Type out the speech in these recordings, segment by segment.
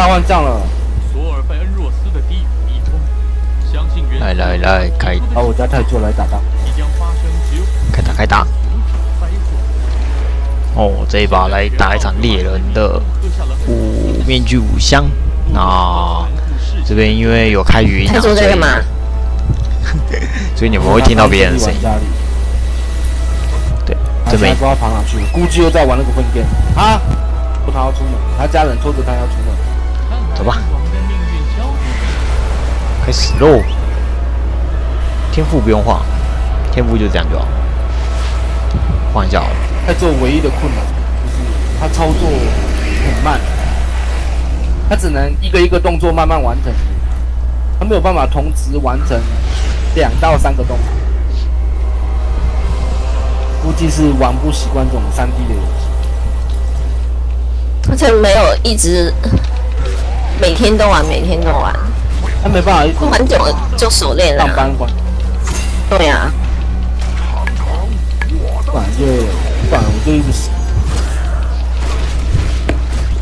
大换将了。索尔被恩若斯的第五一通，相信原来来来，开把我家太座来打大。即将发生开打开打！哦，这一把来打一场猎人的五面具五香。那这边因为有开语音啊，他坐在干嘛？所以你们会听到别人的声音。对，这边不知道跑哪去了，估计又在玩那个分店啊！不，他要出门，他家人拖着他要出门。走吧，开始喽！天赋不用换，天赋就这样就好。换一下好了。他做唯一的困难就是他操作很慢，他只能一个一个动作慢慢完成，他没有办法同时完成两到三个动作。估计是玩不习惯这种三 D 的游戏。而且没有一直每天都玩，每天都玩，他没办法一直玩久了就熟练了。上班关。对呀。不然就不然我就一直洗，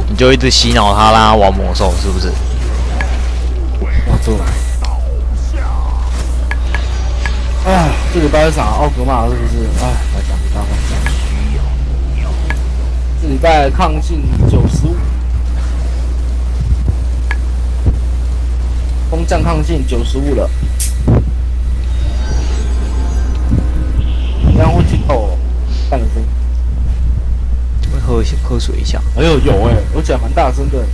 你就一直洗脑他，让他玩魔兽，是不是？我做。哎，这礼拜场奥格玛是不是？哎，来讲大方向。这礼拜抗性九十五，风降抗性九十五了。这样会听到半个。会喝喝水一下。哎呦，有哎，而且蛮大声的。啊，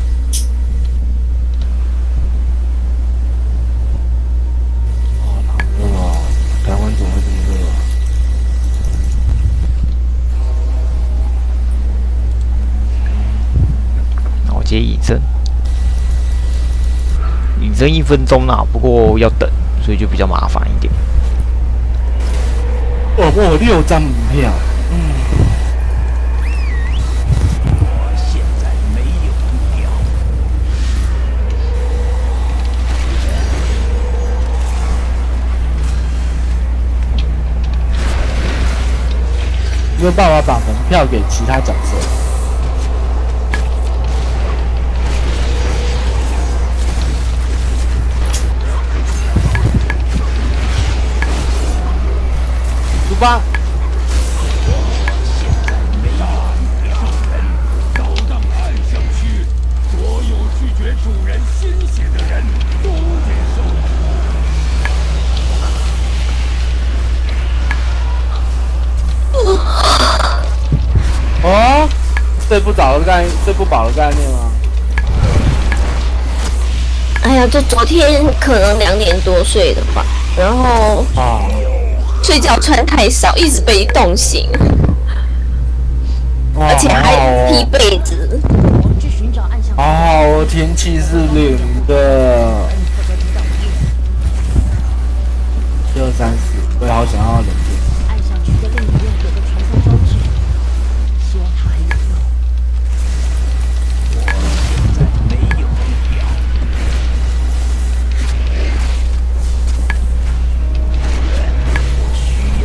好热啊！台湾怎么会这么热啊？那我接隐身，隐身一分钟啊，不过要等，所以就比较麻烦一点。哦，我六张门票。嗯。没有办法把门票给其他角色。出发！扫荡暗巷区，所有拒绝主人鲜血的人都得受苦。哦，睡不着的概念，睡不饱的概念吗？哎呀，这昨天可能两点多睡的吧，然后啊，睡觉穿太少，一直被冻醒，而且还踢被子。哦，天气是冷的。一二三四，我也好想要冷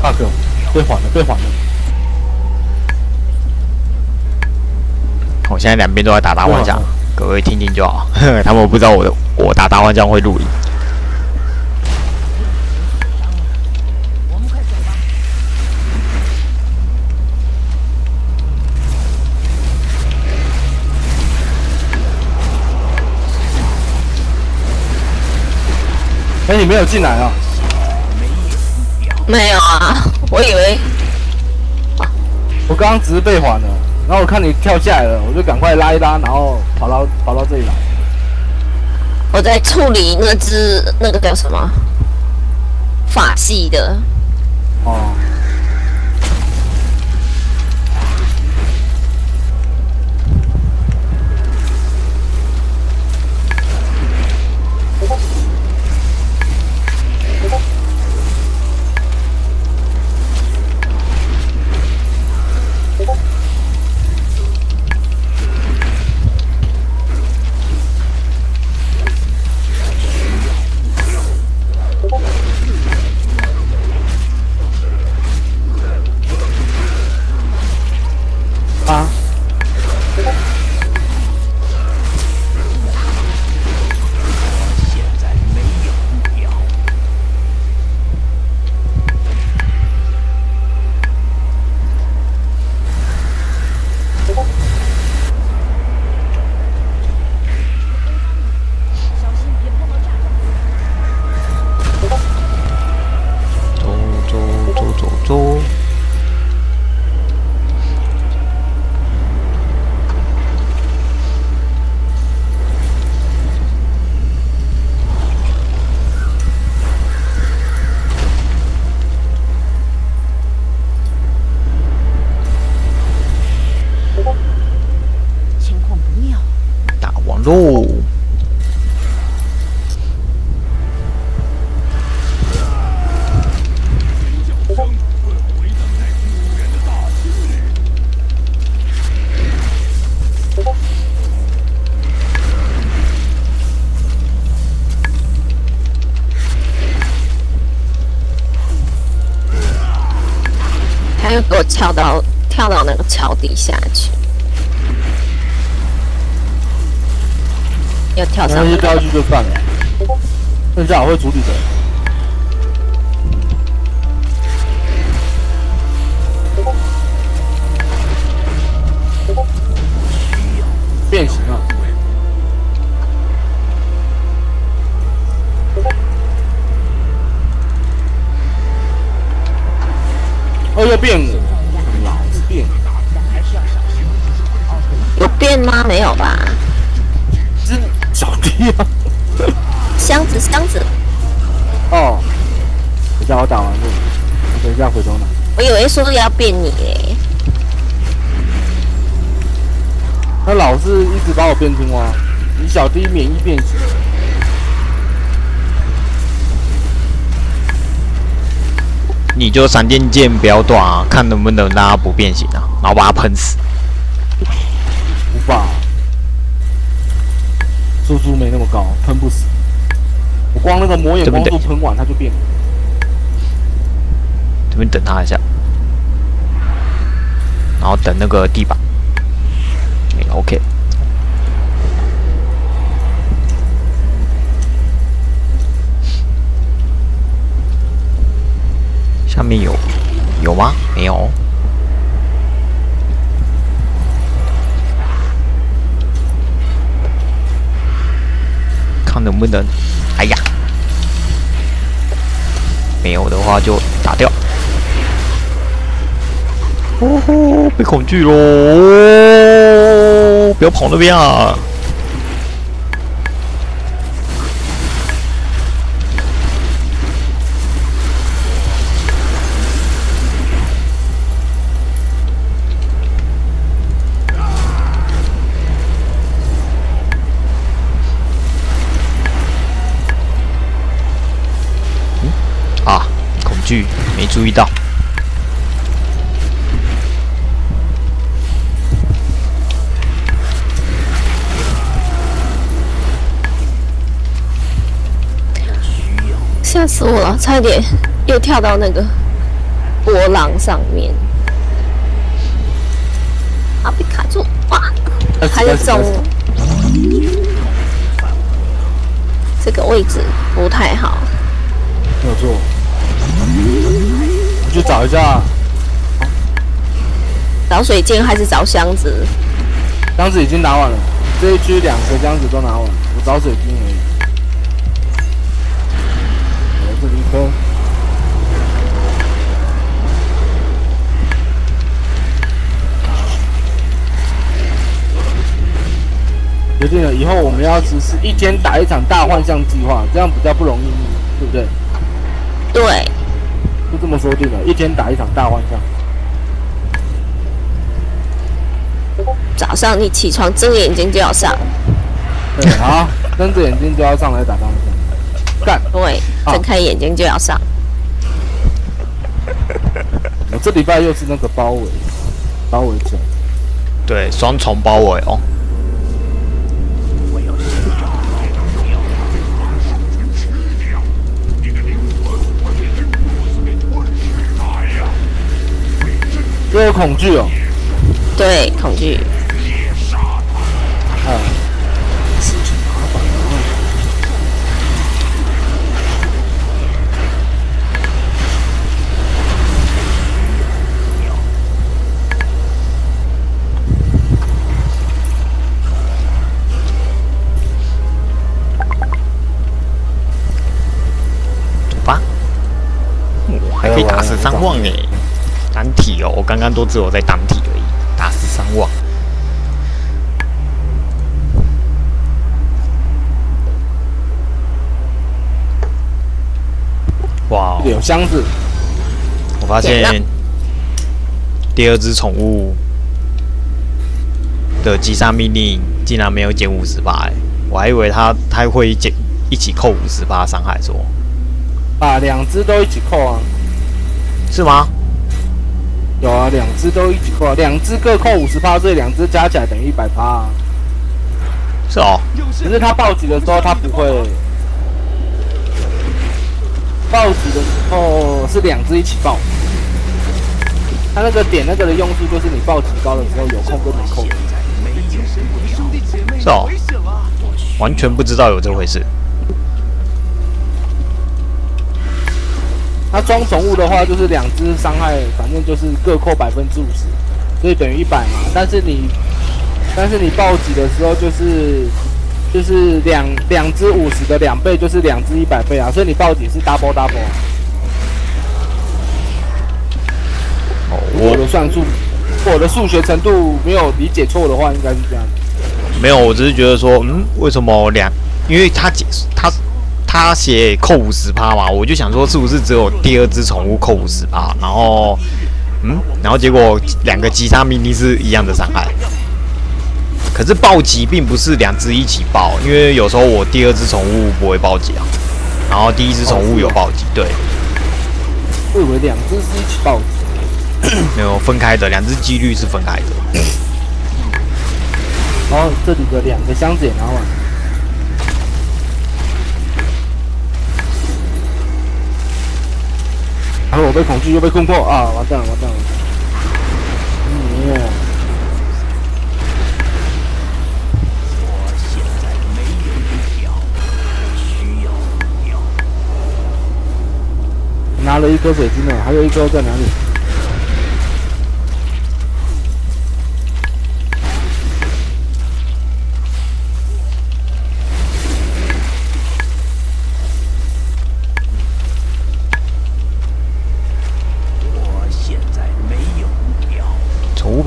大哥，对缓了，对缓了。我现在两边都在打大幻象，各位听听就好。他们不知道我的我打大幻将会录音。哎，你没有进来啊？没有啊，我以为我刚刚只是被缓了，然后我看你跳下来了，我就赶快拉一拉，然后跑到跑到这里来。我在处理那只那个叫什么法系的。哦。跳到跳到那个桥底下去，要跳上来。后就掉下去就算了。剩下我会处理的。变形了。哦，要变说要变你嘞。他老是一直把我变青蛙，你小弟免疫变形。你就闪电剑不要断啊，看能不能让它不变形啊，然后把它喷死。无法，速度没那么高，喷不死。我光那个魔眼光速喷完，它就变了。这边等他一下，然后等那个地板。哎 OK，下面有有吗？没有。看能不能，哎呀，没有的话就打掉。哦吼，被恐惧喽！不要跑那边啊！啊，恐惧，没注意到。吓死我了，差一点又跳到那个波浪上面。啊，被卡住！哇，还有中，这个位置不太好。没有错。你去找一下，找水晶还是找箱子？箱子已经拿完了，这一区两个箱子都拿完了，我找水晶而已。决定了，以后我们要实施一天打一场大幻象计划，这样比较不容易，对不对？对，就这么说定了，一天打一场大幻象。早上你起床睁眼睛就要上，对，好，睁着眼睛就要上来打大幻象，干！对，好睁开眼睛就要上。我这礼拜又是那个包围，包围者，对，双重包围哦。又有恐惧哦，对，恐惧。打十三万哎，单体哦，我刚刚都只有在单体而已，打十三万。哇有箱子，我发点现第二只宠物的击杀命令竟然没有减五十八哎，我还以为他他会减一起扣五十八伤害说，把两只都一起扣啊，是吗？有啊，两只都一起扣啊，两只各扣五十趴，所以两只加起来等于一百趴啊。是哦，可是他暴击的时候，他不会暴击的时候是两只一起爆。他那个点那个的用处就是你暴击高的时候有空跟没空。是哦，完全不知道有这回事。他装宠物的话，就是两只伤害，反正就是各扣百分之五十，所以等于一百嘛。但是你，但是你暴击的时候，就是就是两两只五十的两倍，就是两只一百倍啊。所以你暴击是 double double 啊。哦，我我的算术，我的数学程度没有理解错的话，应该是这样。没有，我只是觉得说，嗯，为什么两？因为他解他他写扣五十趴嘛，我就想说是不是只有第二只宠物扣五十趴，然后嗯，然后结果两个吉他命令是一样的伤害。可是暴击并不是两只一起爆，因为有时候我第二只宠物不会暴击啊，然后第一只宠物有暴击，对，我以为两只是一起暴击，没有分开的，两只几率是分开的。然后这里的两个箱子也拿完。然后我被恐惧又被攻破啊！完蛋了，完蛋了！嗯，拿了一颗水晶呢，还有一颗在哪里？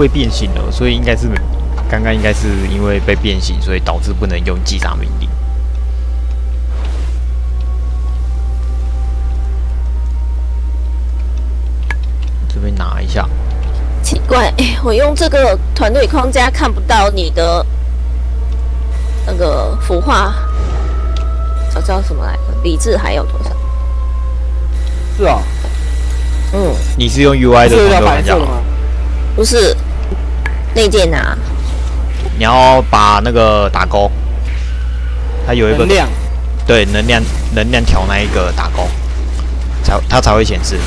被变形了，所以应该是刚刚应该是因为被变形，所以导致不能用击杀命令。这边拿一下，奇怪，哎我用这个团队框架看不到你的那个孵化，叫叫什么来着？理智还有多少？是啊，嗯，你是用 UI 的团队玩家吗？白色的吗？不是内建啊，你要把那个打勾，它有一个能量。对能量能量条那一个打勾，才它才会显示。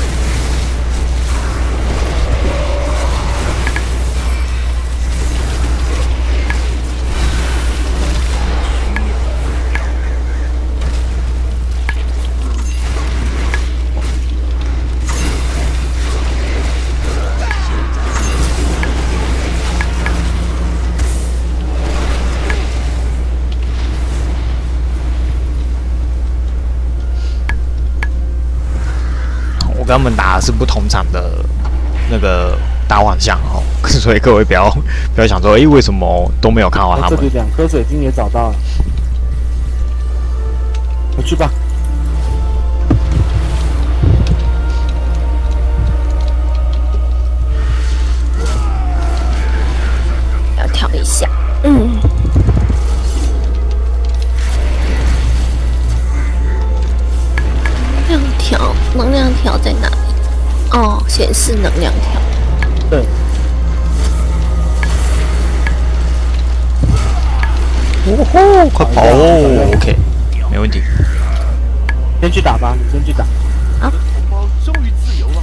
他们打的是不同场的那个大幻象哦，所以各位不要不要想说，诶、为什么都没有看到他们这里？两颗水晶也找到了，回去吧。显示能量条。对，哦吼，快跑哦！OK，没问题。先去打吧，你先去打。同胞终于自由了，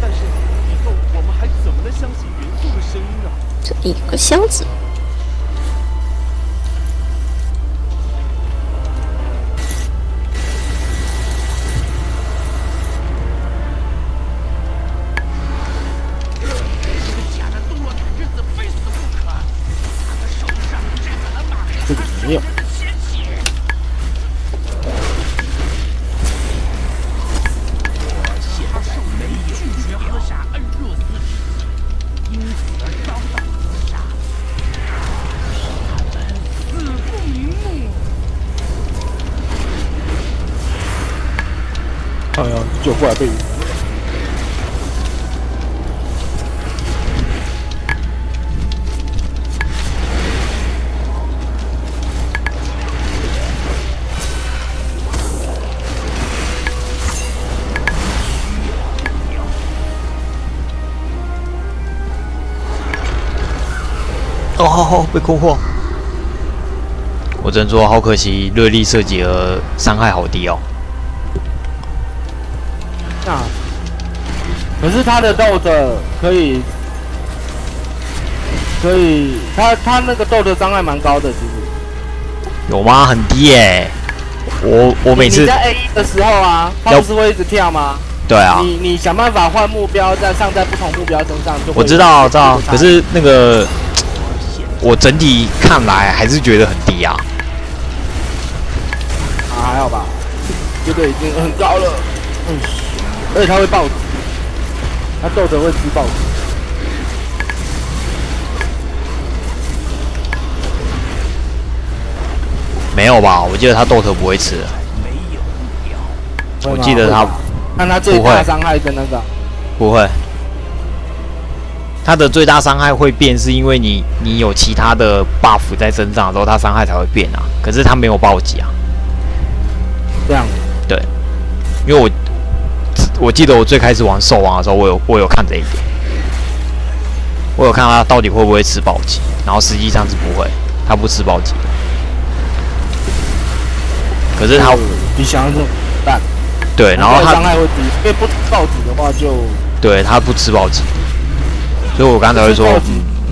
但是以后我们还怎么能相信元素的声音啊？这里有个箱子，哎呀，就怪被。哦，好好被困惑。我只能说，好可惜，瑞丽设计的伤害好低哦。可是他的豆子可以可以，他他那个豆的伤害蛮高的，其实。有吗？很低耶、我我每次你在 A 一的时候啊，他要不是会一直跳吗？对啊，你你想办法换目标，再上在不同目标身上就会我知道有知道可是那个我整体看来还是觉得很低啊。啊还好吧，这个已经很高了，嗯，而且他会暴击，他豆子会吃暴击。没有吧？我记得他豆头不会吃。我记得他会。吧看他最大伤害的那个，不会，他的最大伤害会变，是因为你你有其他的 buff 在身上的时候，他伤害才会变啊。可是他没有暴击啊，这样。对，因为我我记得我最开始玩兽王的时候，我有我有看这一点，我有看他到底会不会吃暴击，然后实际上是不会，他不吃暴击。可是他比想象中淡，对，然后他伤害会低，因为不暴击的话就对他不吃暴击，所以我刚才会说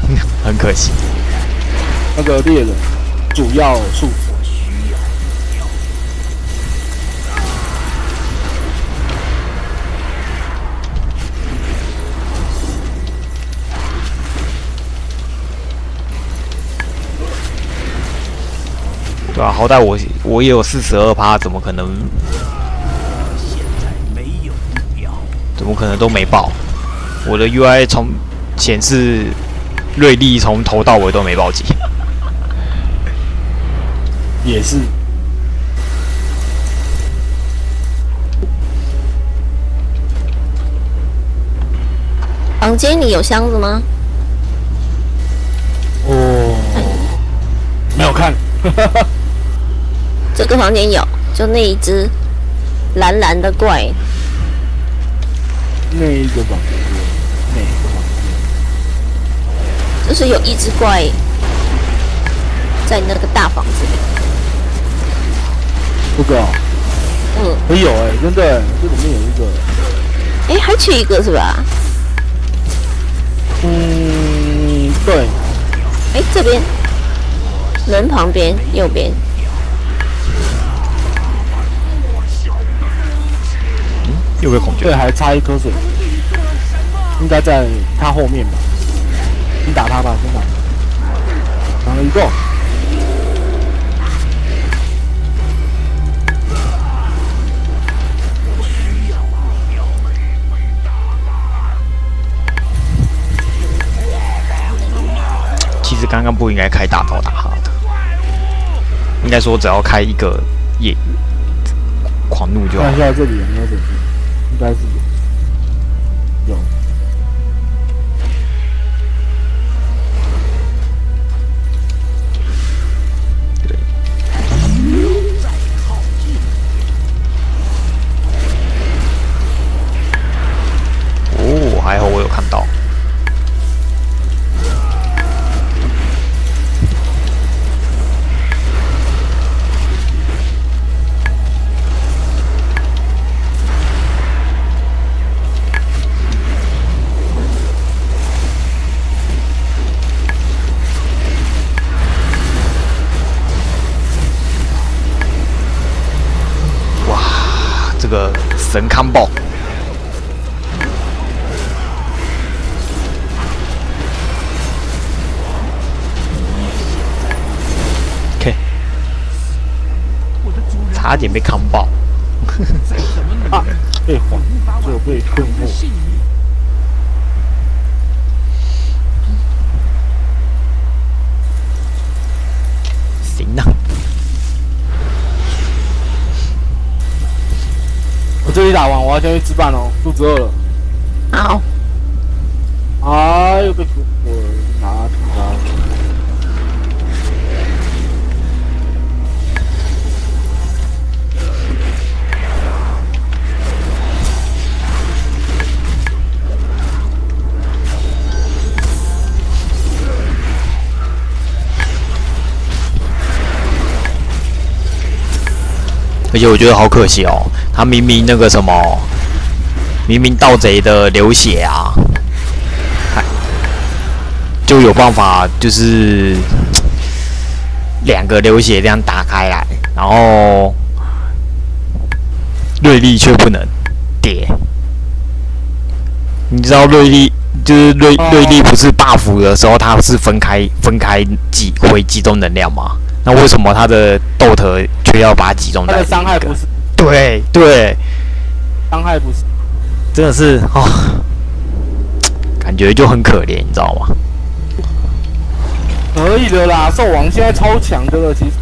嗯 很可惜。那个猎人主要素质。对啊，好歹我我也有四十二趴，怎么可能？怎么可能都没爆？我的 UI 从显示锐利从头到尾都没暴击。也是。房间里有箱子吗？哦，没有看，这个房间有，就那一只蓝蓝的怪，那一个房间，哪个房间？就是有一只怪在那个大房子里。这个哦，嗯，哎有哎，真的哎，这里面有一个，哎，还缺一个是吧？嗯，对，哎，这边门旁边右边，又被孔雀对，还差一颗水，应该在他后面吧？你打他吧，先打。他，打了一个，其实刚刚不应该开大刀打他的，应该说只要开一个夜狂怒就好。看一。下这里有没有水晶，差点被扛爆。啊，被晃，就被困住。行啊，我这里打完，我要先去吃饭哦，肚子饿了。好，哎呦，被困而且我觉得好可惜哦，他明明那个什么，明明盗贼的流血啊，就有办法，就是两个流血这样打开来，然后锐利却不能叠。你知道锐利就是锐哦锐利不是 buff 的时候，它是分开分开集回集中能量吗？那为什么他的豆特却要把它集中在伤害不是对对，伤害不是，真的是哦，感觉就很可怜，你知道吗？可以的啦，兽王现在超强的了，其实。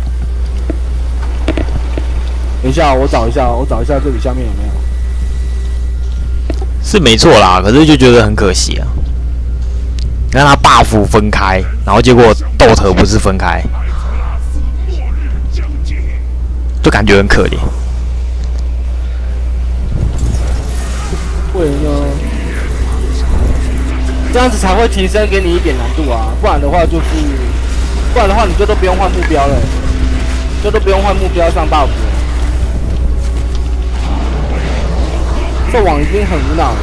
等一下，我找一下，我找一下这里下面有没有。是没错啦，可是就觉得很可惜啊。你看他 buff 分开，然后结果豆头不是分开，就感觉很可怜。会呢？这样子才会提升给你一点难度啊，不然的话就是，不然的话你就都不用换目标了，就都不用换目标上 buff 了。兽网已经很无脑了，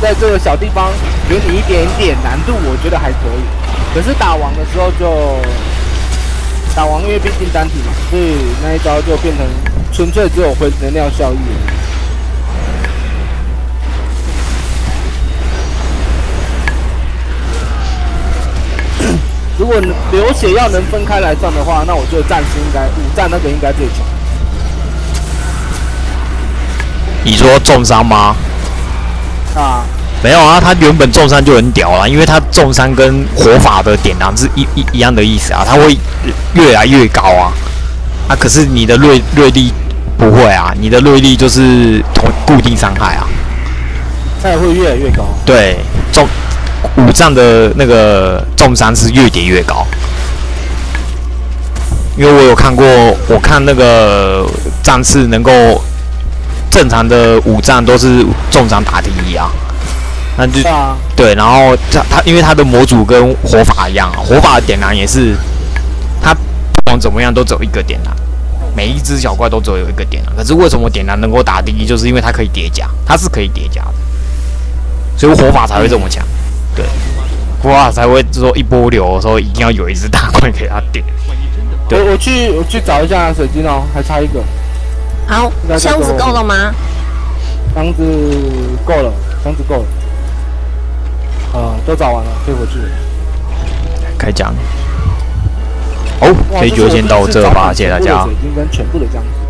在这个小地方给你一点点难度，我觉得还可以。可是打王的时候就，打王因为毕竟单体嘛，所以那一招就变成纯粹只有回能量效益了。如果流血要能分开来算的话，那我觉得战士应该五战那个应该最强。你说重伤吗？啊，没有啊，他原本重伤就很屌了，因为他重伤跟火法的点燃是一一一样的意思啊，他会越来越高啊。啊，可是你的锐锐利不会啊，你的锐利就是同固定伤害啊。那也会越来越高。对，重五战的那个重伤是越叠越高，因为我有看过，我看那个战士能够正常的五战都是重伤打第一啊，那就对啊，对，然后他他因为他的模组跟火法一样啊，火法的点燃也是，他不管怎么样都只有一个点燃，每一只小怪都只有一个点燃。可是为什么点燃能够打第一，就是因为它可以叠加，它是可以叠加的，所以火法才会这么强。对，火法才会说一波流的时候一定要有一只大怪给他点。我我去我去找一下水晶哦，还差一个好，箱子够了吗？箱子够了，箱子够了。呃，都找完了，可以回去了。开奖。好，哇这一局就先到这吧，谢谢大家。水。晶跟全部的箱子。